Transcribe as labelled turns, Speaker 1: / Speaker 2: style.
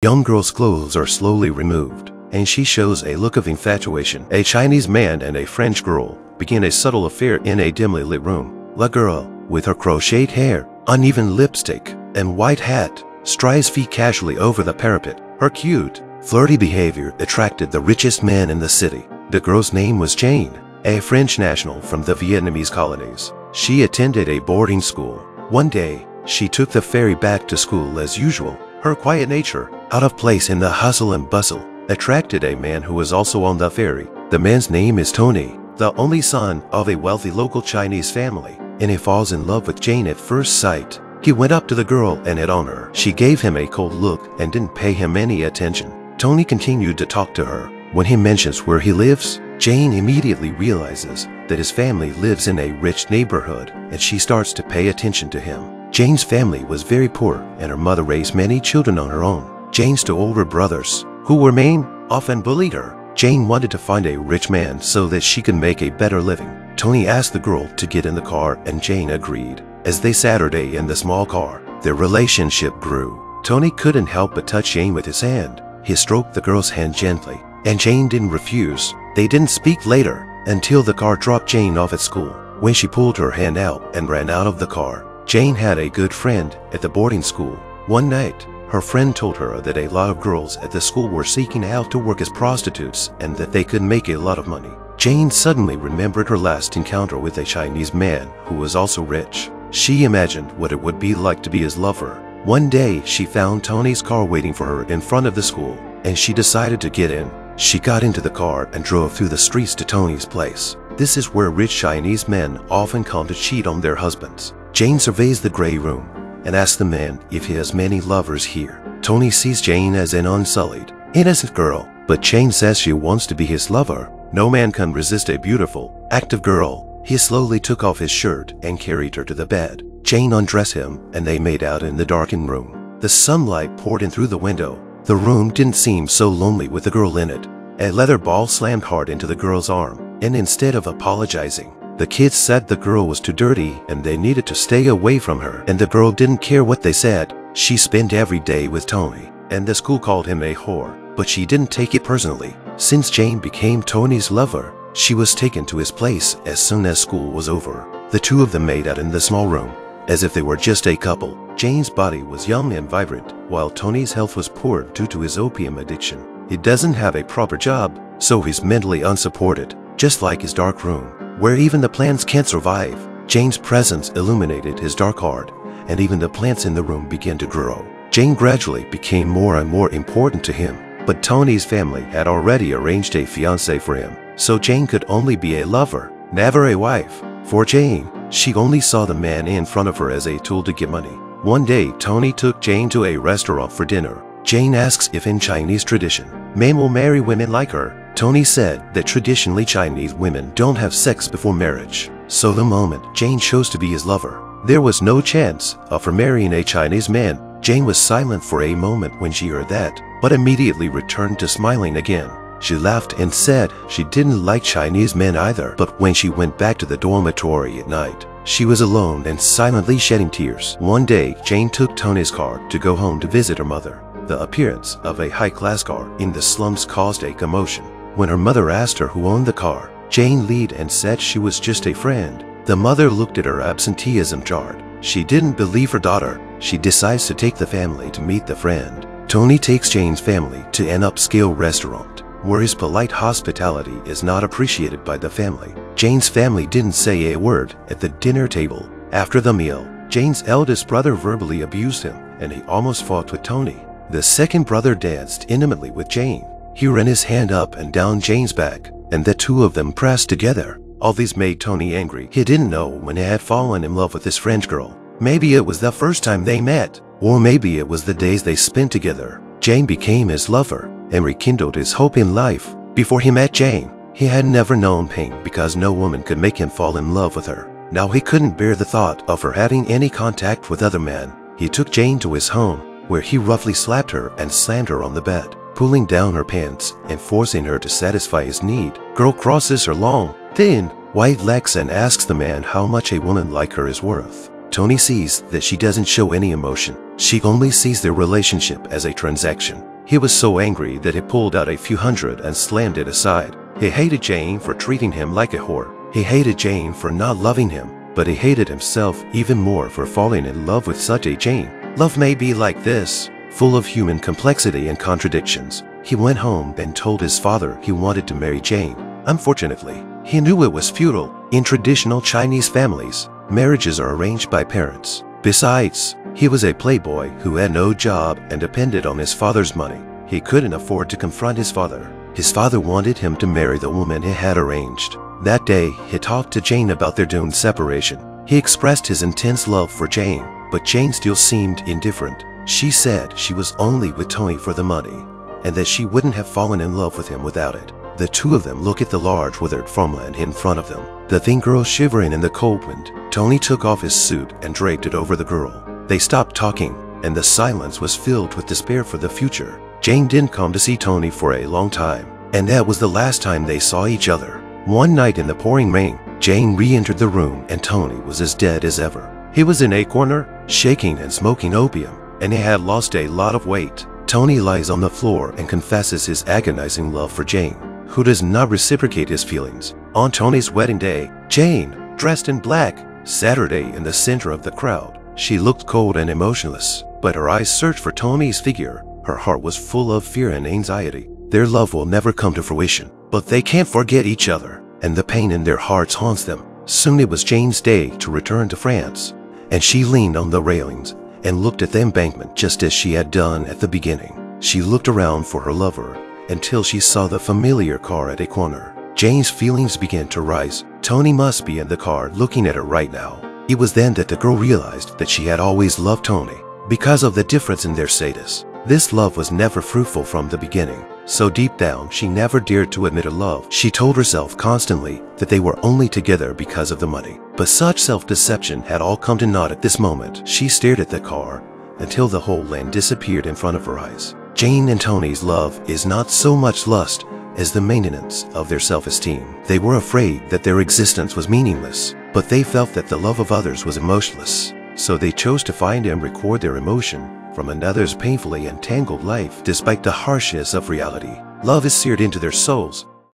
Speaker 1: Young girl's clothes are slowly removed, and she shows a look of infatuation. A Chinese man and a French girl begin a subtle affair in a dimly lit room. The girl, with her crocheted hair, uneven lipstick, and white hat, strides feet casually over the parapet. Her cute, flirty behavior attracted the richest man in the city. The girl's name was Jane, a French national from the Vietnamese colonies. She attended a boarding school. One day, she took the ferry back to school as usual. Her quiet nature, out of place in the hustle and bustle, attracted a man who was also on the ferry. The man's name is Tony, the only son of a wealthy local Chinese family, and he falls in love with Jane at first sight. He went up to the girl and hit on her. She gave him a cold look and didn't pay him any attention. Tony continued to talk to her. When he mentions where he lives, Jane immediately realizes that his family lives in a rich neighborhood and she starts to pay attention to him. Jane's family was very poor and her mother raised many children on her own. Jane's two older brothers, who were mean, often bullied her. Jane wanted to find a rich man so that she could make a better living. Tony asked the girl to get in the car and Jane agreed. As they Saturday in the small car, their relationship grew. Tony couldn't help but touch Jane with his hand. He stroked the girl's hand gently, and Jane didn't refuse. They didn't speak later until the car dropped Jane off at school. When she pulled her hand out and ran out of the car, Jane had a good friend at the boarding school. One night, her friend told her that a lot of girls at the school were seeking out to work as prostitutes and that they could make a lot of money. Jane suddenly remembered her last encounter with a Chinese man who was also rich. She imagined what it would be like to be his lover. One day, she found Tony's car waiting for her in front of the school, and she decided to get in. She got into the car and drove through the streets to Tony's place. This is where rich Chinese men often come to cheat on their husbands. Jane surveys the gray room and asks the man if he has many lovers here. Tony sees Jane as an unsullied, innocent girl, but Jane says she wants to be his lover. No man can resist a beautiful, active girl. He slowly took off his shirt and carried her to the bed. Jane undressed him and they made out in the darkened room. The sunlight poured in through the window. The room didn't seem so lonely with the girl in it. A leather ball slammed hard into the girl's arm, and instead of apologizing, the kids said the girl was too dirty and they needed to stay away from her, and the girl didn't care what they said. She spent every day with Tony, and the school called him a whore, but she didn't take it personally. Since Jane became Tony's lover, she was taken to his place as soon as school was over. The two of them made out in the small room, as if they were just a couple. Jane's body was young and vibrant, while Tony's health was poor due to his opium addiction. He doesn't have a proper job, so he's mentally unsupported, just like his dark room where even the plants can't survive. Jane's presence illuminated his dark heart, and even the plants in the room began to grow. Jane gradually became more and more important to him, but Tony's family had already arranged a fiancé for him, so Jane could only be a lover, never a wife. For Jane, she only saw the man in front of her as a tool to get money. One day, Tony took Jane to a restaurant for dinner. Jane asks if in Chinese tradition, men will marry women like her, Tony said that traditionally Chinese women don't have sex before marriage. So the moment Jane chose to be his lover, there was no chance of her marrying a Chinese man. Jane was silent for a moment when she heard that, but immediately returned to smiling again. She laughed and said she didn't like Chinese men either, but when she went back to the dormitory at night, she was alone and silently shedding tears. One day, Jane took Tony's car to go home to visit her mother. The appearance of a high-class car in the slums caused a commotion. When her mother asked her who owned the car, Jane lied and said she was just a friend. The mother looked at her absenteeism chart. She didn't believe her daughter. She decides to take the family to meet the friend. Tony takes Jane's family to an upscale restaurant, where his polite hospitality is not appreciated by the family. Jane's family didn't say a word at the dinner table. After the meal, Jane's eldest brother verbally abused him, and he almost fought with Tony. The second brother danced intimately with Jane, he ran his hand up and down Jane's back, and the two of them pressed together. All this made Tony angry. He didn't know when he had fallen in love with this French girl. Maybe it was the first time they met, or maybe it was the days they spent together. Jane became his lover and rekindled his hope in life. Before he met Jane, he had never known pain because no woman could make him fall in love with her. Now he couldn't bear the thought of her having any contact with other men. He took Jane to his home, where he roughly slapped her and slammed her on the bed pulling down her pants and forcing her to satisfy his need. Girl crosses her long, thin, white legs and asks the man how much a woman like her is worth. Tony sees that she doesn't show any emotion. She only sees their relationship as a transaction. He was so angry that he pulled out a few hundred and slammed it aside. He hated Jane for treating him like a whore. He hated Jane for not loving him, but he hated himself even more for falling in love with such a Jane. Love may be like this, full of human complexity and contradictions. He went home and told his father he wanted to marry Jane. Unfortunately, he knew it was futile. In traditional Chinese families, marriages are arranged by parents. Besides, he was a playboy who had no job and depended on his father's money. He couldn't afford to confront his father. His father wanted him to marry the woman he had arranged. That day, he talked to Jane about their doomed separation. He expressed his intense love for Jane, but Jane still seemed indifferent. She said she was only with Tony for the money, and that she wouldn't have fallen in love with him without it. The two of them look at the large withered farmland in front of them. The thin girl shivering in the cold wind. Tony took off his suit and draped it over the girl. They stopped talking, and the silence was filled with despair for the future. Jane didn't come to see Tony for a long time, and that was the last time they saw each other. One night in the pouring rain, Jane re-entered the room and Tony was as dead as ever. He was in a corner, shaking and smoking opium, and he had lost a lot of weight. Tony lies on the floor and confesses his agonizing love for Jane who does not reciprocate his feelings. On Tony's wedding day, Jane, dressed in black, Saturday in the center of the crowd. She looked cold and emotionless, but her eyes searched for Tony's figure. Her heart was full of fear and anxiety. Their love will never come to fruition, but they can't forget each other, and the pain in their hearts haunts them. Soon it was Jane's day to return to France, and she leaned on the railings and looked at the embankment just as she had done at the beginning. She looked around for her lover until she saw the familiar car at a corner. Jane's feelings began to rise. Tony must be in the car looking at her right now. It was then that the girl realized that she had always loved Tony because of the difference in their status. This love was never fruitful from the beginning, so deep down she never dared to admit a love. She told herself constantly that they were only together because of the money. But such self-deception had all come to naught at this moment. She stared at the car until the whole land disappeared in front of her eyes. Jane and Tony's love is not so much lust as the maintenance of their self-esteem. They were afraid that their existence was meaningless, but they felt that the love of others was emotionless. So they chose to find and record their emotion from another's painfully entangled life despite the harshness of reality. Love is seared into their souls,